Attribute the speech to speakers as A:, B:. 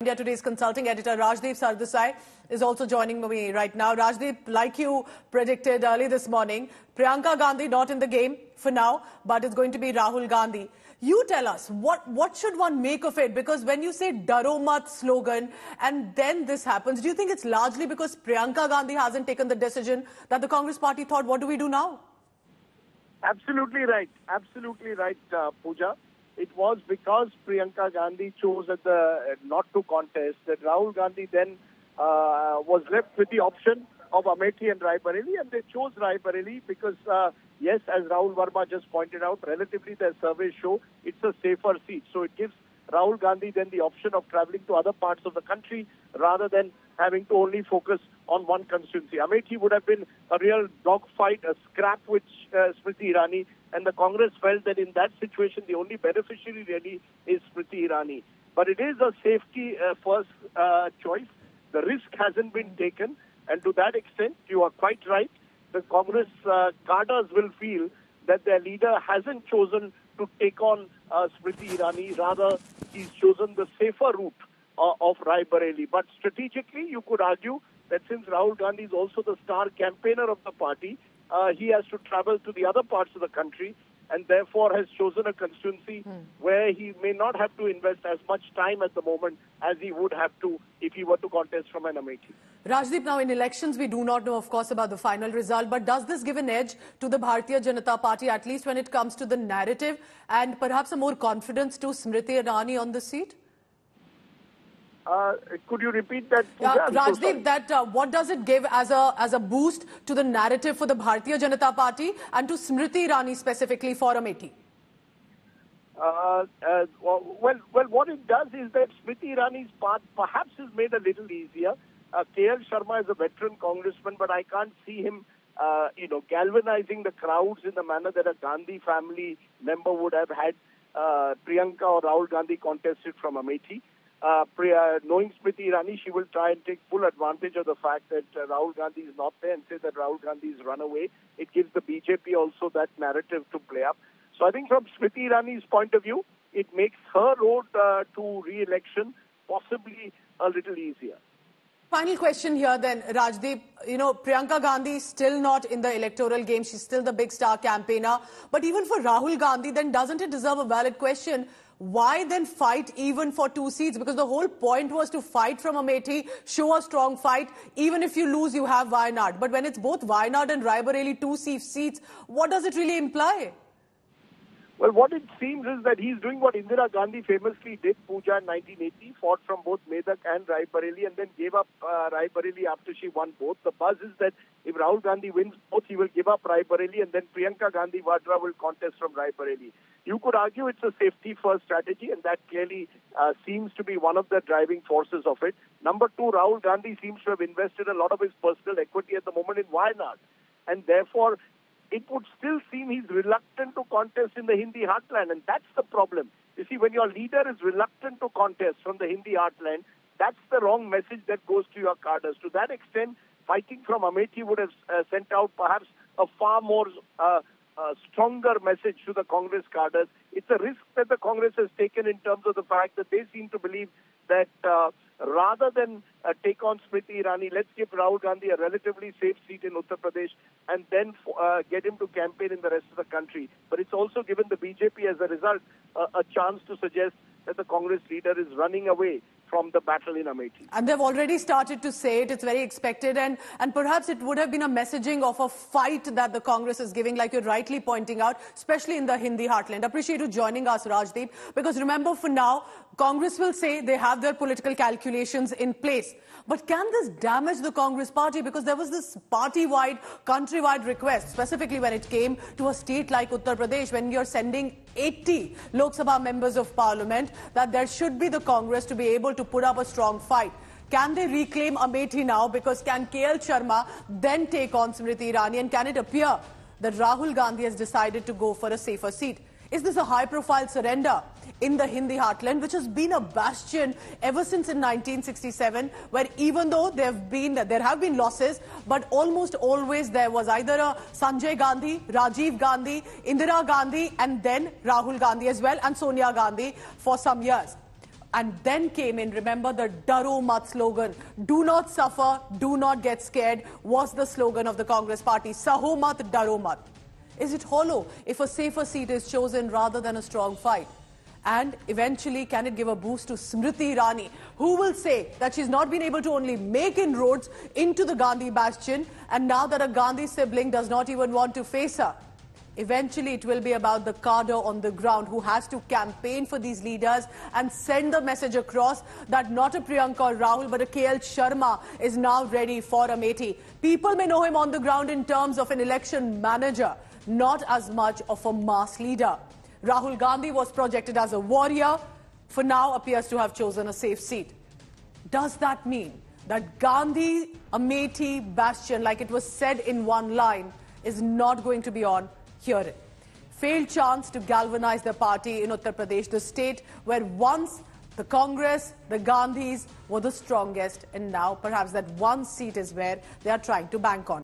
A: India Today's consulting editor Rajdeep Sardesai is also joining me right now. Rajdeep, like you predicted early this morning, Priyanka Gandhi not in the game for now, but it's going to be Rahul Gandhi. You tell us, what, what should one make of it? Because when you say Daro Mat slogan and then this happens, do you think it's largely because Priyanka Gandhi hasn't taken the decision that the Congress party thought, what do we do now?
B: Absolutely right. Absolutely right, uh, Pooja it was because Priyanka Gandhi chose at the not to contest that Rahul Gandhi then uh, was left with the option of Amethi and Raebareli, and they chose Raebareli because, uh, yes, as Rahul Verma just pointed out, relatively their surveys show it's a safer seat. So it gives Rahul Gandhi then the option of traveling to other parts of the country rather than having to only focus on one constituency. Amethi would have been a real dogfight, a scrap with uh, Smriti Irani, and the Congress felt that in that situation the only beneficiary really is Smriti Irani. But it is a safety uh, first uh, choice. The risk hasn't been taken, and to that extent, you are quite right. The Congress uh, cadres will feel that their leader hasn't chosen to take on uh, Smriti Irani. Rather, he's chosen the safer route uh, of Rae Bareli. But strategically, you could argue that since Rahul Gandhi is also the star campaigner of the party, uh, he has to travel to the other parts of the country and therefore has chosen a constituency hmm. where he may not have to invest as much time at the moment as he would have to if he were to contest from an Amethi.
A: Rajdeep, now in elections we do not know of course about the final result but does this give an edge to the Bharatiya Janata Party at least when it comes to the narrative and perhaps a more confidence to Smriti Irani on the seat?
B: Uh, could you repeat that?
A: Uh, Rajdeep, that uh, what does it give as a as a boost to the narrative for the Bharatiya Janata Party and to Smriti Irani specifically for Amethi?
B: Uh, uh, well, well, what it does is that Smriti Irani's path perhaps is made a little easier. Uh, KL Sharma is a veteran congressman, but I can't see him, uh, you know, galvanizing the crowds in the manner that a Gandhi family member would have had uh, Priyanka or Rahul Gandhi contested from Amethi uh, knowing Smriti Irani, she will try and take full advantage of the fact that uh, Rahul Gandhi is not there and say that Rahul Gandhi is run away. It gives the BJP also that narrative to play up. So I think from Smriti Irani's point of view, it makes her road uh, to re-election possibly a little easier.
A: Final question here then, Rajdeep. You know, Priyanka Gandhi still not in the electoral game. She's still the big star campaigner. But even for Rahul Gandhi, then doesn't it deserve a valid question? Why then fight even for two seats? Because the whole point was to fight from Amethi, show a strong fight. Even if you lose, you have Wayanad. But when it's both Wayanad and Raebareli, two seats, what does it really imply?
B: Well, what it seems is that he's doing what Indira Gandhi famously did, Pooja in 1980, fought from both Medak and Raebareli and then gave up uh, Raebareli after she won both. The buzz is that if Rahul Gandhi wins both, he will give up Raebareli and then Priyanka Gandhi Vadra will contest from Raebareli. You could argue it's a safety first strategy and that clearly uh, seems to be one of the driving forces of it. Number two, Rahul Gandhi seems to have invested a lot of his personal equity at the moment in Wayanad and therefore it would still seem he's reluctant to contest in the Hindi heartland, and that's the problem. You see, when your leader is reluctant to contest from the Hindi heartland, that's the wrong message that goes to your cadres. To that extent, fighting from Amethi would have uh, sent out perhaps a far more uh, uh, stronger message to the Congress cadres. It's a risk that the Congress has taken in terms of the fact that they seem to believe that uh, rather than uh, take on Smriti Irani, let's give Rahul Gandhi a relatively safe seat in Uttar Pradesh and then uh, get him to campaign in the rest of the country. But it's also given the BJP as a result uh, a chance to suggest that the Congress leader is running away from the battle in Amethi.
A: And they've already started to say it. It's very expected. And, and perhaps it would have been a messaging of a fight that the Congress is giving, like you're rightly pointing out, especially in the Hindi heartland. Appreciate you joining us, Rajdeep. Because remember, for now, Congress will say they have their political calculations in place. But can this damage the Congress party? Because there was this party-wide, country-wide request, specifically when it came to a state like Uttar Pradesh, when you're sending 80 Lok Sabha members of parliament, that there should be the Congress to be able to put up a strong fight. Can they reclaim Amethi now? Because can KL Sharma then take on Smriti Irani? And can it appear that Rahul Gandhi has decided to go for a safer seat? Is this a high-profile surrender in the Hindi heartland, which has been a bastion ever since in 1967, where even though there have been there have been losses, but almost always there was either a Sanjay Gandhi, Rajiv Gandhi, Indira Gandhi, and then Rahul Gandhi as well, and Sonia Gandhi for some years. And then came in, remember the Daro Mat slogan, do not suffer, do not get scared, was the slogan of the Congress party. Saho Mat, Daro Mat. Is it hollow if a safer seat is chosen rather than a strong fight? And eventually, can it give a boost to Smriti Irani, who will say that she's not been able to only make inroads into the Gandhi bastion, and now that a Gandhi sibling does not even want to face her? Eventually, it will be about the cadre on the ground who has to campaign for these leaders and send the message across that not a Priyanka or Rahul but a KL Sharma is now ready for Amethi. People may know him on the ground in terms of an election manager, not as much of a mass leader. Rahul Gandhi was projected as a warrior, for now appears to have chosen a safe seat. Does that mean that Gandhi Amethi bastion, like it was said in one line, is not going to be on hearing? Failed chance to galvanize the party in Uttar Pradesh, the state where once the Congress, the Gandhis were the strongest, and now perhaps that one seat is where they are trying to bank on.